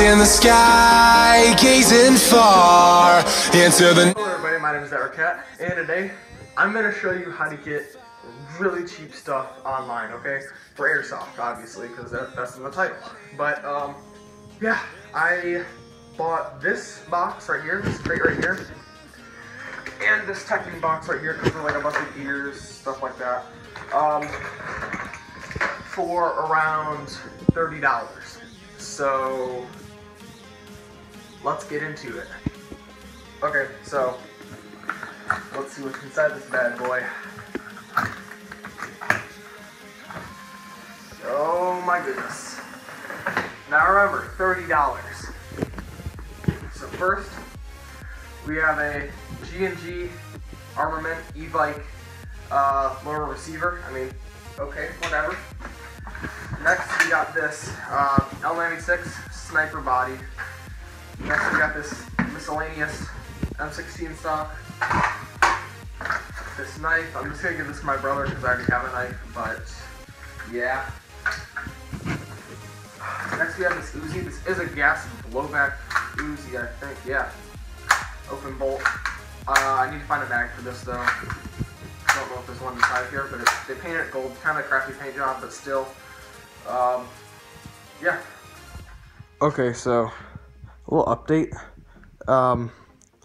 In the sky, gazing far into the. Hello everybody, my name is Cat, and today I'm going to show you how to get really cheap stuff online, okay? For Airsoft, obviously, because that, that's in the title. But, um, yeah, I bought this box right here, this crate right here, and this Tekken box right here, comes with like a bunch of gears, stuff like that, um, for around $30. So, let's get into it. Okay, so, let's see what's inside this bad boy. Oh my goodness. Now remember, $30. So first, we have a G&G Armament Evike uh, lower receiver. I mean, okay, whatever. Next, we got this uh, L96 sniper body. Next, we got this miscellaneous M16 stock. This knife, I'm just gonna give this to my brother because I already have a knife, but yeah. Next we have this Uzi. This is a gas blowback Uzi, I think. Yeah. Open bolt. Uh, I need to find a mag for this though. I don't know if there's one inside here, but they painted it gold. Kind of crappy paint job, but still. Um, yeah. Okay, so a little update. Um,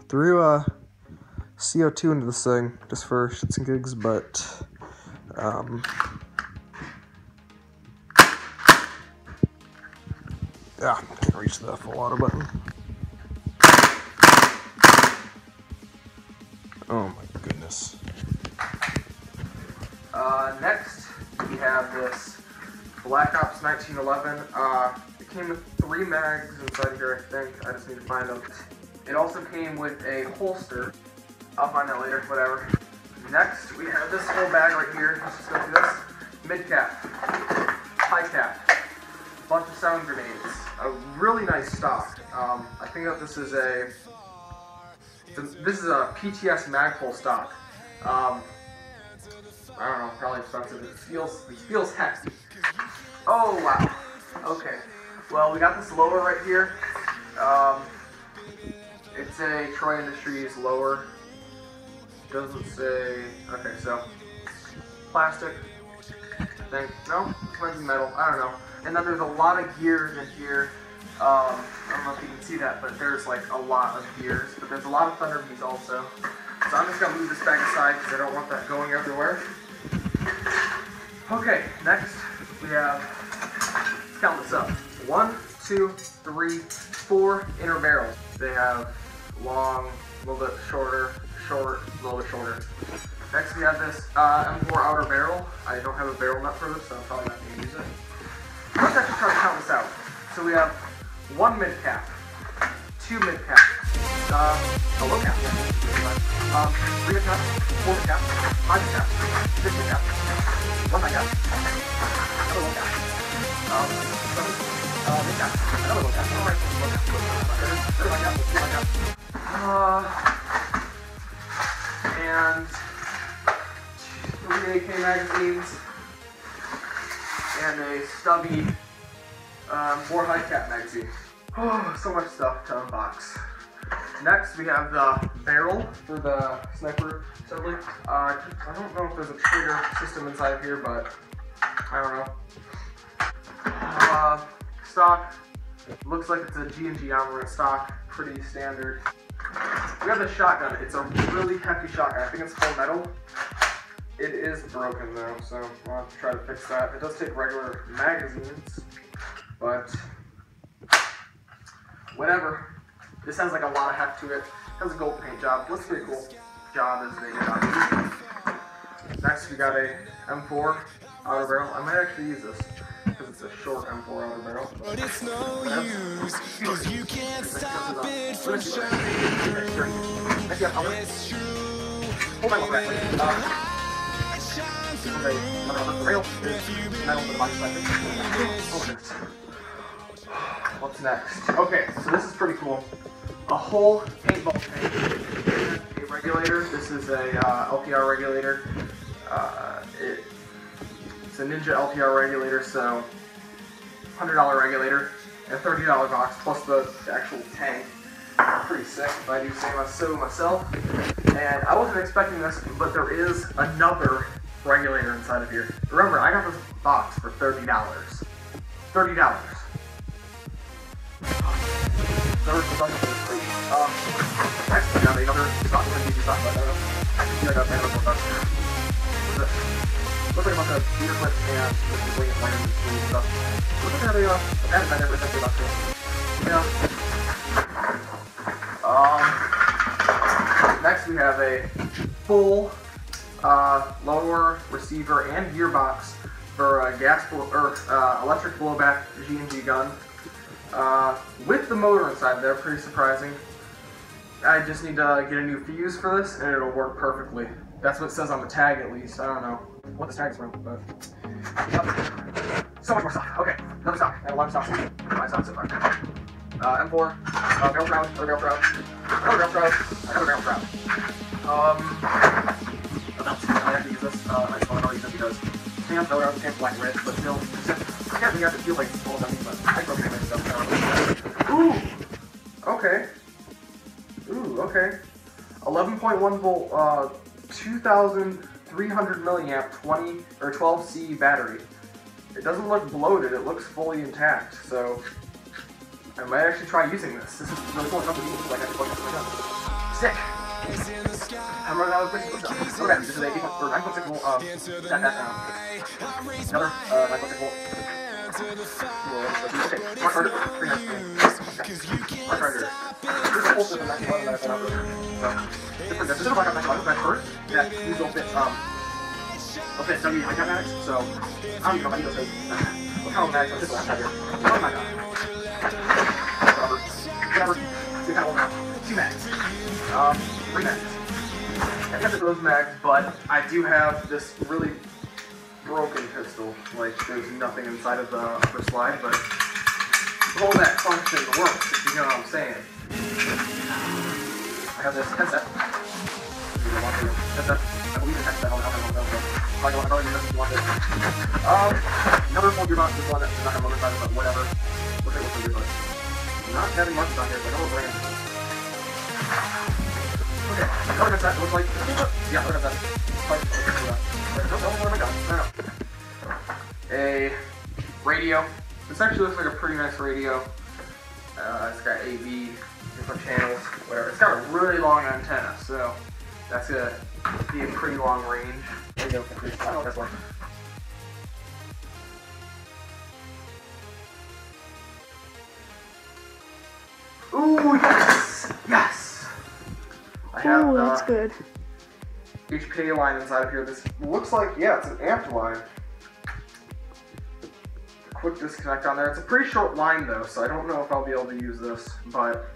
threw uh, CO2 into this thing just for shits and gigs, but um, Ah, can't reach the full auto button. Oh my goodness. Uh, next, we have this Black Ops 1911. Uh, it came with three mags inside here, I think. I just need to find them. It also came with a holster. I'll find that later, whatever. Next, we have this whole bag right here. Let's just go through this. Mid cap, high cap, bunch of sound grenades, a really nice stock. Um, I think that this is a this is a PTS Magpul stock. Um, I don't know, probably expensive. It feels it feels hefty. Oh wow. Okay. Well, we got this lower right here. Um, it's a Troy Industries lower. Doesn't say. Okay, so plastic. I think no, might be metal. I don't know. And then there's a lot of gears in here. Um, I don't know if you can see that, but there's like a lot of gears. But there's a lot of Thunder Bs also. So I'm just gonna move this back aside because I don't want that going everywhere. Okay, next we have, let's count this up. One, two, three, four inner barrels. They have long, a little bit shorter, short, a little bit shorter. Next we have this uh, M4 outer barrel. I don't have a barrel nut for this, so I'm probably not gonna use it. Let's actually try to count this out. So we have one mid cap, two mid cap, uh, a low cap, um, three mid cap, four mid cap, five mid cap, six mid cap, one mid cap, another low cap, um, seven, uh, and three AK magazines, and a stubby um, more high cap magazine. Oh, so much stuff to unbox. Next, we have the barrel for the sniper assembly. Uh, I don't know if there's a trigger system inside here, but I don't know. Stock. Looks like it's a G&G armament stock. Pretty standard. We have the shotgun. It's a really hefty shotgun. I think it's full metal. It is broken though, so we'll have to try to fix that. It does take regular magazines but whatever. This has like a lot of heft to it. it has a gold paint job. Looks pretty cool. Job a uh, Next we got a M4 outer barrel. I might actually use this short M4 outer barrel. But it's no use because you can't stop it from shining It's true. Hold my back, please. Uh, Okay, rail metal the body side. What's next? Okay, so this is pretty cool. A whole paintball tank. A regulator. This is a uh, LPR regulator. Uh, it, it's a Ninja LPR regulator, so $100 regulator. a $30 box plus the actual tank. Pretty sick, if I do say so myself. And I wasn't expecting this, but there is another regulator inside of here. Remember, I got this box for $30. $30. Never forgot this crazy. Um, another stock one of stock, but I don't know. I think I got a more bucks. What's this? Looks like a bunch of beater clips and just wing and plans and stuff. Uh, a band I never essentially about. Um, next we have a full uh, lower receiver and gearbox for a gas or uh, electric blowback G&G gun. Uh, with the motor inside there, pretty surprising. I just need to get a new fuse for this and it'll work perfectly. That's what it says on the tag at least. I don't know what this is from, but yep. so much more stuff. Okay, another stock. I have a lot of stocks. My stocks so far. Uh, M4, uh, barrel shroud, another barrel shroud, another barrel shroud, another barrel shroud. Um, a belt. I actually use this. I just want to use this because Sam, no, I can't black red, but still, I can't think have to feel like all of but I broke it anyway. Uh, ooh! Okay. Ooh, okay. 11.1 volt, uh, 2,300 milliamp, 20 or 12C battery. It doesn't look bloated, it looks fully intact, so I might actually try using this. This is the I just looked at my Sick! I'm running out of this is a 9.6 volt, um, that, that, um, another, uh, 9.6 volt. Okay, smart charger, pretty nice. Okay. Smart charger. There's a whole system that's that I out. So, this is a black out nice back first, um, fit W high magnetics, so, I don't know if I need those things. Look how magnetics this have here. Oh my god. Whatever. Two kind of Two mags. Um, three mags. I have those mags, but I do have this really broken pistol. Like, there's nothing inside of the upper slide, but all that function works, if you know what I'm saying. I have this headset. Headset. I believe it's headset. I don't know. I don't know. I. Um, another full gearbox. This one is not a motor side, but whatever. Look at what's the gearbox. Not having markers on here, but I know what brand. Okay, color headset looks like. Yeah, color headset. Like, no, no, what am I got? No. A radio. This actually looks like a pretty nice radio. Uh, it's got AV, different channels, whatever. It's got a really long antenna, so that's gonna be a pretty long range. Radio. I know this one. Ooh, yes! Yes! I have Oh, the that's uh, good. HPA line inside of here. This looks like, yeah, it's an amp line. Quick disconnect on there. It's a pretty short line though, so I don't know if I'll be able to use this, but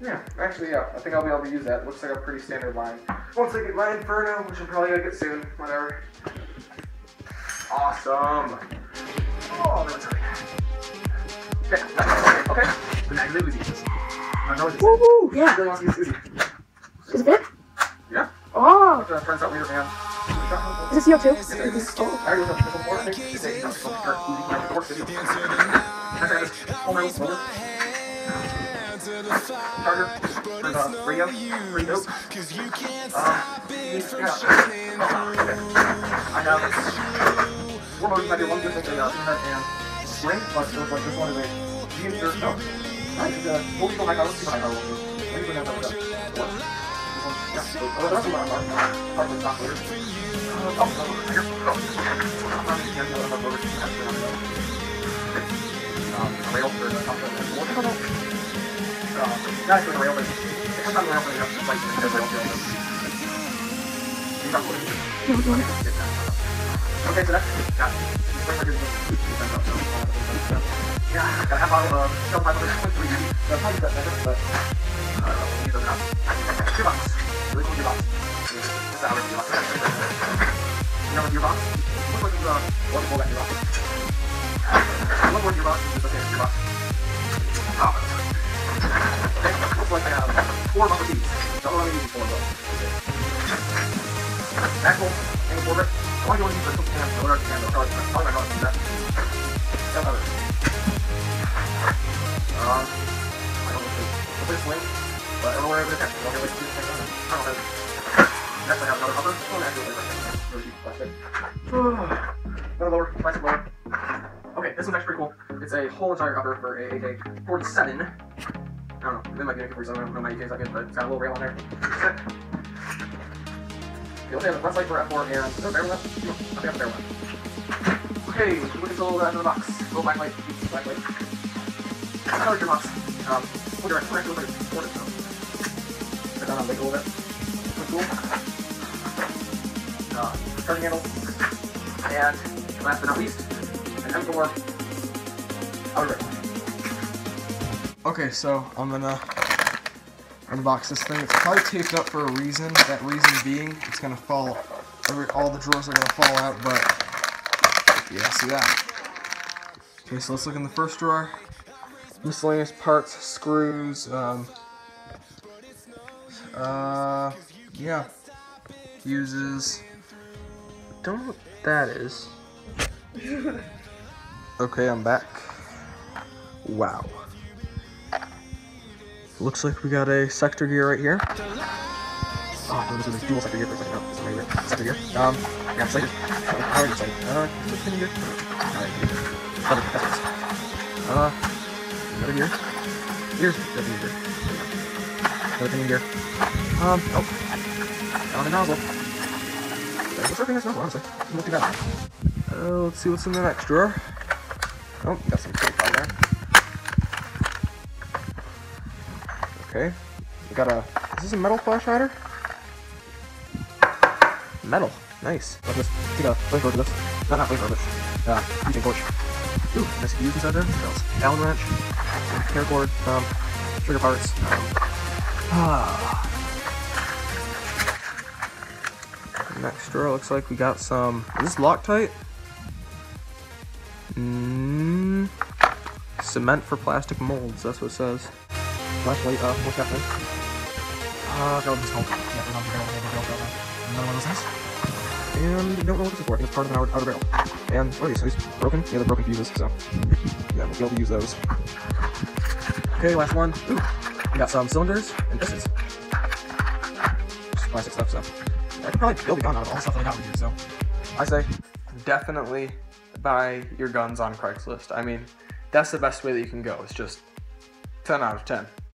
yeah, actually, yeah, I think I'll be able to use that. Looks like a pretty standard line. Once I get my Inferno, which I'm probably gonna get soon, whatever. Awesome. Oh, that was really Okay, okay, okay. The magnet Uzi. I know what Woohoo! I Yeah. really want to use Uzi. Is it big? Yeah. Oh, Uh, turns out later, man. is this CO2? Yes, it is. Oh. I already know the before, I think. It's a- it's a- it's a- it's a work video. Can I try this? Oh, my motor. Charger. For the radio. Dope. Um, yeah. I have four motors. I do one just like a uh, internet and spring, but it looks like this one is a G insert. No. Alright, it's a full equal high power. Super high power. Let me bring that down. This one. Yeah. So, uh, the rest of are are part of the stock motors. Uh, oh, oh, here. Oh. Uh, not actually a rail, but it comes on the rail, but it's like the rail trail. You got what it is? No, do you want it? Okay, so that's got Yeah, I got a half bottle of Shell 500.3. The probably that better, but I don't know, these are enough. Gearbox. Really cool gearbox. This is our gearbox. Another gearbox. Looks like it's a wonderful that gearbox. One Go and. That's other. Um, I don't know if get it. Oh, plastic. Another lower, plastic lower. Okay, this one's actually pretty cool. It's a whole entire cover for a AK-47. I don't know. It might be an AK-47. I don't many AKs I get, but it's got a little rail on there. Okay, let's have the front sight for F4 and a barrel left? No, I have a barrel left. Okay, look at the little uh, the box. Little black light, black light. I like your box. Um, look at it. Actually looking at it. Put down on the big a little bit. Pretty cool. Uh, charging handle. And last but not least, an M4 outer. Okay, so I'm gonna unbox this thing. It's probably taped up for a reason. That reason being, it's gonna fall. Every, all the drawers are gonna fall out, but yeah, see that. Okay, so let's look in the first drawer. Miscellaneous parts, screws, um, uh, yeah, fuses. Don't know what that is. okay, I'm back. Wow. Looks like we got a sector gear right here. Oh, no, this is a dual sector gear for a second. No, this is right here. Sector gear. Um, yeah, excited. I'm already excited. Uh, is this pinion gear? Alright, Another, that's. Uh, another gear. Here's the gear. Another pinion gear. Um, oh. Down the nozzle. What's working this nozzle, honestly? Not too bad. Uh, let's see what's in the next drawer. Oh, got some Okay. We got a. Is this a metal flash hider? Metal. Nice. Look this. Take a flamethrower for this. Not not flamethrower, but uh, butane torch. Ooh, nice fuse inside there. What else? Allen wrench, paracord, um, trigger parts. Um, ah. Next drawer looks like we got some. Is this Loctite? Mmm. Cement for plastic molds. That's what it says. Flashlight. Uh, what's happening? Uh, go this home. Yeah, another barrel, another barrel. Another one of those things. And don't know what this is for. I it's part of an outer, outer barrel. And are these? These broken? Yeah, they're broken fuses. So yeah, we'll be able to use those. Okay, last one. Ooh, we got some cylinders and pistons. Just plastic stuff. So I could probably build a gun out of all the stuff that I got with you. So I say definitely buy your guns on Craigslist. I mean, that's the best way that you can go. It's just 10 out of 10.